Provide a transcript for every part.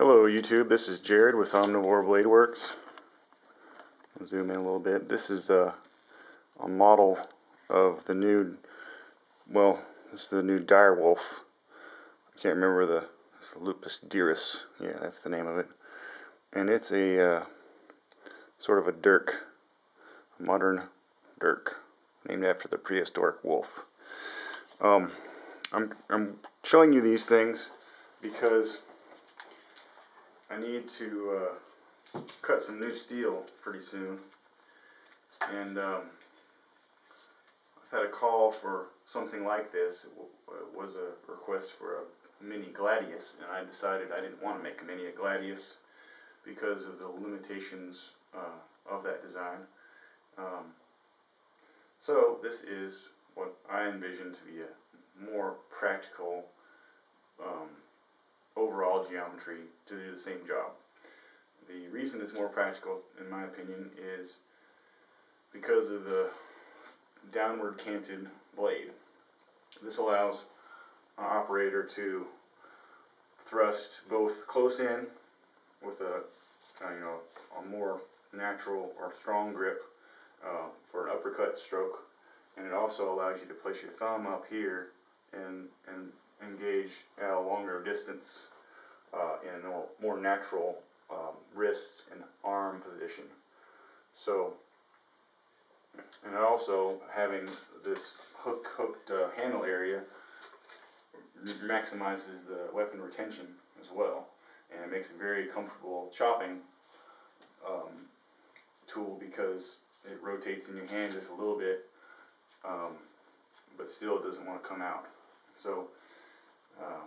Hello YouTube, this is Jared with Omnivore Blade Works. I'll zoom in a little bit. This is a, a model of the new, well, this is the new direwolf. I can't remember the Lupis dirus. Yeah, that's the name of it. And it's a uh, sort of a dirk, modern dirk, named after the prehistoric wolf. Um, I'm, I'm showing you these things because I need to uh, cut some new steel pretty soon. And um, I've had a call for something like this. It, was a request for a mini Gladius, and I decided I didn't want to make a mini Gladius because of the limitations uh, of that design. Um, so this is what I envision to be a more practical um, overall geometry to do the same job. The reason it's more practical, in my opinion, is because of the downward canted blade. This allows an operator to thrust both close in with a, uh, you know, a more natural or strong grip uh, for an uppercut stroke, and it also allows you to place your thumb up here and, and engage at a longer distance uh, in a more natural um, wrist and arm position. So, and also having this hook hooked uh, handle area maximizes the weapon retention as well, and it makes a very comfortable chopping um, tool because it rotates in your hand just a little bit, um, but still doesn't want to come out. So. Uh,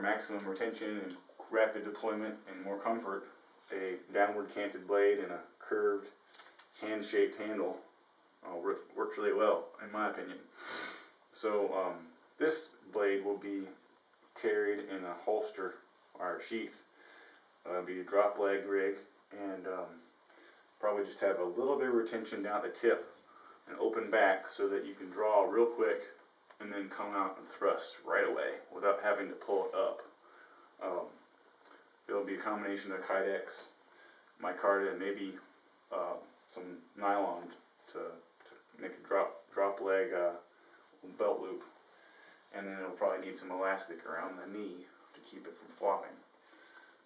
for maximum retention and rapid deployment and more comfort, a downward canted blade and a curved hand-shaped handle uh, works really well, in my opinion. So um, this blade will be carried in a holster or sheath. Uh, be a drop leg rig and um, probably just have a little bit of retention down at the tip and open back so that you can draw real quick and then come out and thrust right away without having to pull it up. Um, it'll be a combination of Kydex, micarta, and maybe uh, some nylon to, to, make a drop drop leg uh, belt loop, and then it'll probably need some elastic around the knee to keep it from flopping.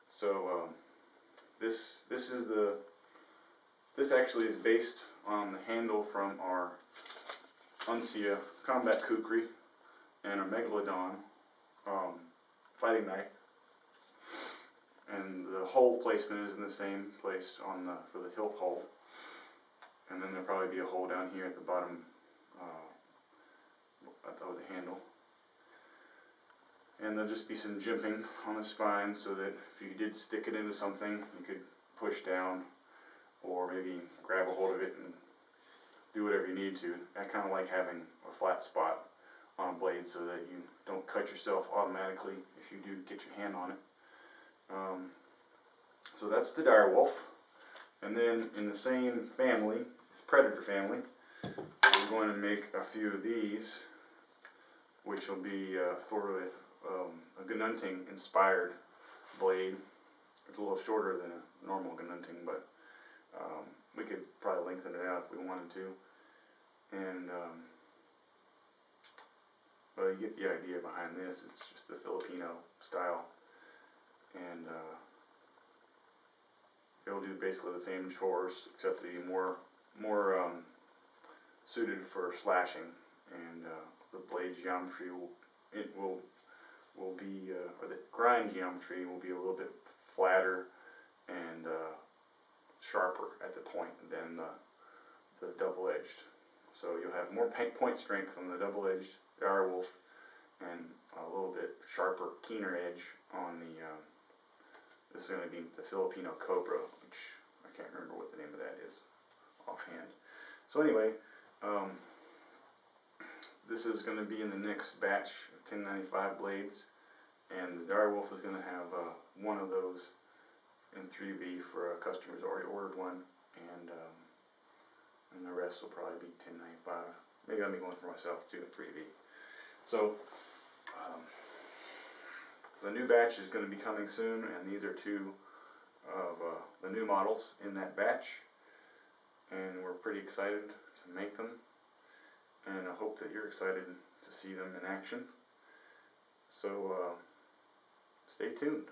So um, this this is the this actually is based on the handle from our Uncia combat kukri and a megalodon um, fighting knife. And the hole placement is in the same place on the for the hilt hole. And then there'll probably be a hole down here at the bottom uh, of the handle. And there'll just be some jimping on the spine so that if you did stick it into something, you could push down or maybe grab a hold of it and do whatever you need to. I kind of like having a flat spot on a blade so that you don't cut yourself automatically if you do get your hand on it. Um, so that's the direwolf. And then in the same family, predator family, we're going to make a few of these, which will be uh, for a, um, a Ginunting inspired blade. It's a little shorter than a normal Ginunting, but could probably lengthen it out if we wanted to. And, um, but you get the idea behind this. It's just the Filipino style. And uh, it'll do basically the same chores, except to be more, more um, suited for slashing. And uh, the blade geometry will, it will, will be, uh, or the grind geometry will be a little bit flatter and uh, sharper at the point than the, the double-edged. So you'll have more point strength on the double-edged direwolf and a little bit sharper, keener edge on the, um, this is going to be the Filipino Cobra, which I can't remember what the name of that is offhand. So anyway, um, this is going to be in the next batch of 1095 blades, and the direwolf is going to have uh, one of those in 3V for a customer's one, and um, and the rest will probably be 1095. Maybe I'll be going for myself too, a 3V. So, um, the new batch is going to be coming soon, and these are two of uh, the new models in that batch. And we're pretty excited to make them, and I hope that you're excited to see them in action. So uh, stay tuned.